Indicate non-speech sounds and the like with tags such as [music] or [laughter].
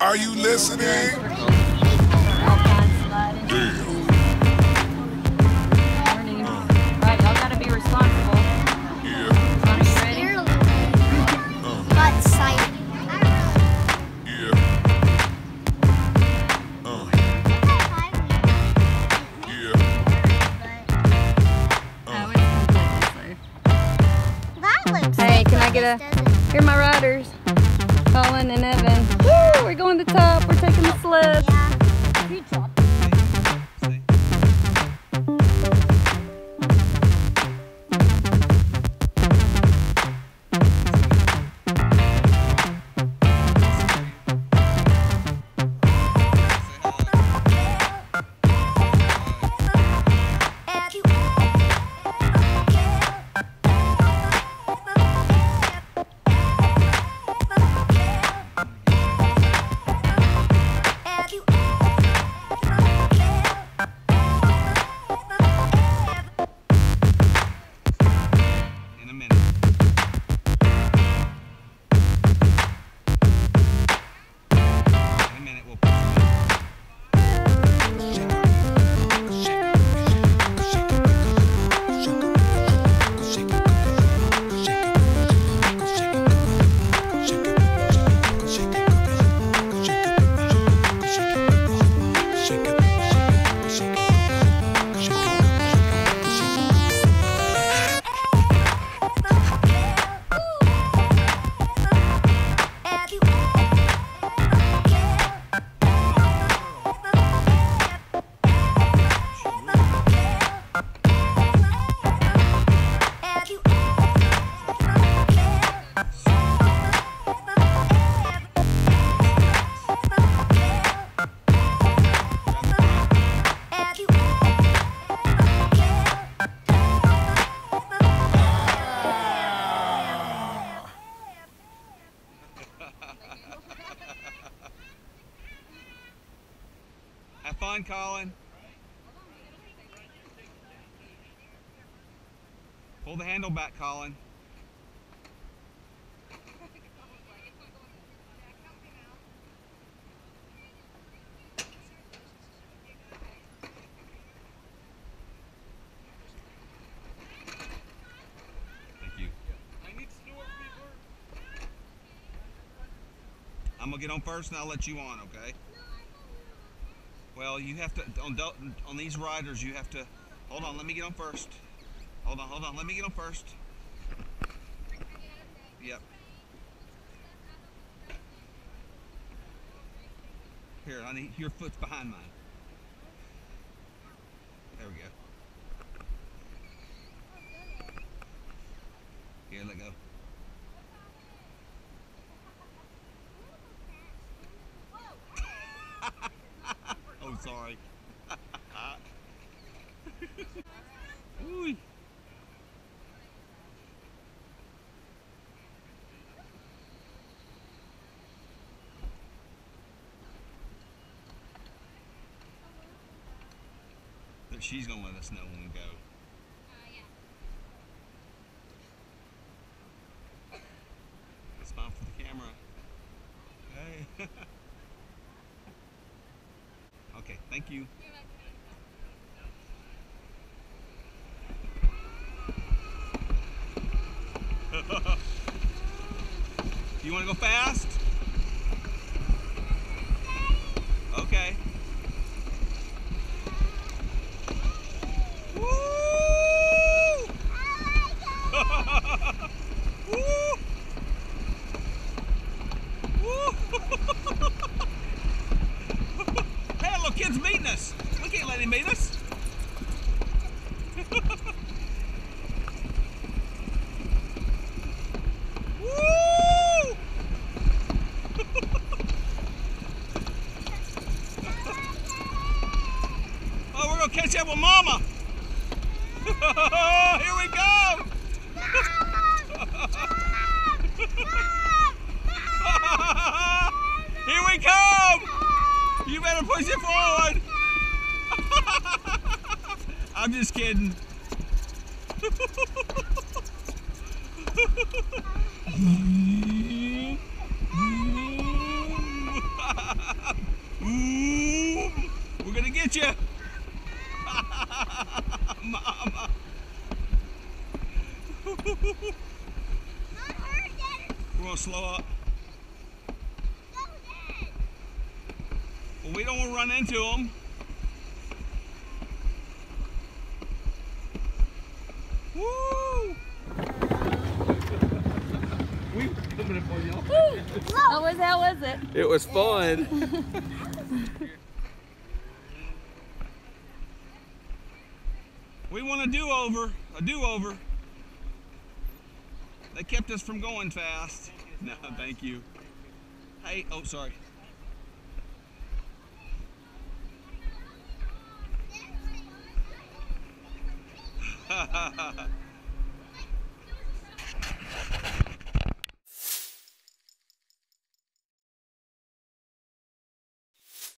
Are you listening? Damn. Morning. Y'all gotta be responsible. Yeah. Are you ready? Yeah. Yeah. It's. Hey, can I get a- Here are my riders. Colin and Evan. Woo! We're going to top. We're taking the sled. in Have fun, Colin. Pull the handle back, Colin. I'm gonna get on first and I'll let you on, okay? Well, you have to on on these riders. You have to hold on. Let me get on first. Hold on, hold on. Let me get on first. Yep. Here, I need your foot's behind mine. There we go. Here, let go. Oh, sorry. [laughs] Ooh. She's gonna let us know when we go. Smile for the camera. Hey. okay, thank you. [laughs] you want to go fast? Okay. Woo! Woo! Woo! hey, little kid's meeting us. We can't let him meet us. Woo! oh, we're [laughs] [laughs] Oh, gonna catch up with Mama. [laughs] Here we go. Here we come. You better push it forward. I'm just kidding. We're gonna get you, [laughs] Mama. We're gonna slow up. Well, we don't want to run into them. How was, how was it? It was fun. We want a do-over. A do-over. They kept us from going fast. [laughs] No, thank you. Hey, oh, sorry. [laughs]